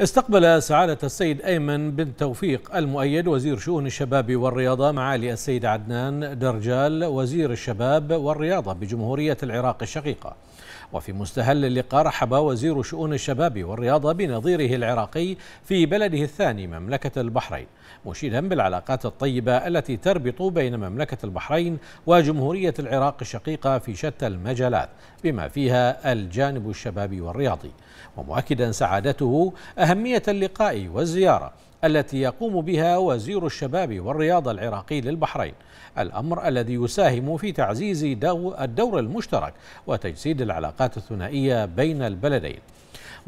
استقبل سعادة السيد أيمن بن توفيق المؤيد وزير شؤون الشباب والرياضة معالي السيد عدنان درجال وزير الشباب والرياضة بجمهورية العراق الشقيقة. وفي مستهل اللقاء رحب وزير شؤون الشباب والرياضة بنظيره العراقي في بلده الثاني مملكة البحرين مشيدا بالعلاقات الطيبة التي تربط بين مملكة البحرين وجمهورية العراق الشقيقة في شتى المجالات بما فيها الجانب الشبابي والرياضي. ومؤكدا سعادته أهمية اللقاء والزيارة. التي يقوم بها وزير الشباب والرياضة العراقي للبحرين. الأمر الذي يساهم في تعزيز الدور المشترك وتجسيد العلاقات الثنائية بين البلدين.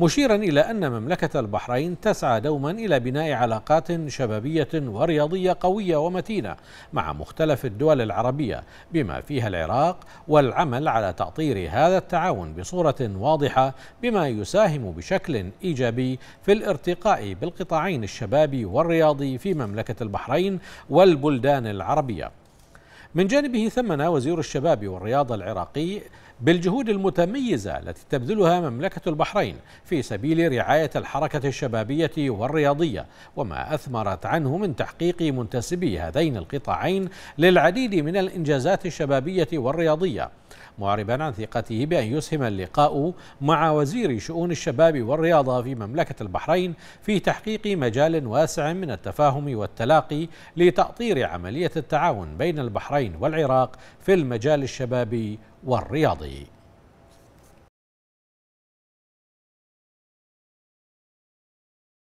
مشيرا إلى أن مملكة البحرين تسعى دوما إلى بناء علاقات شبابية ورياضية قوية ومتينة مع مختلف الدول العربية بما فيها العراق والعمل على تأطير هذا التعاون بصورة واضحة بما يساهم بشكل إيجابي في الارتقاء بالقطاعين الشبابي والرياضي في مملكة البحرين والبلدان العربية. من جانبه ثمن وزير الشباب والرياضة العراقي بالجهود المتميزة التي تبذلها مملكة البحرين في سبيل رعاية الحركة الشبابية والرياضية وما أثمرت عنه من تحقيق منتسبي هذين القطاعين للعديد من الإنجازات الشبابية والرياضية. معربا عن ثقته بأن يسهم اللقاء مع وزير شؤون الشباب والرياضة في مملكة البحرين في تحقيق مجال واسع من التفاهم والتلاقي لتأطير عملية التعاون بين البحرين والعراق في المجال الشبابي والرياضي.